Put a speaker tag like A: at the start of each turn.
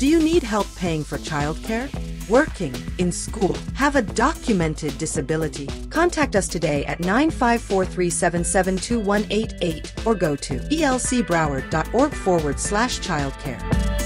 A: Do you need help paying for childcare? Working, in school, have a documented disability? Contact us today at 954 or go to elcbroward.org forward slash childcare.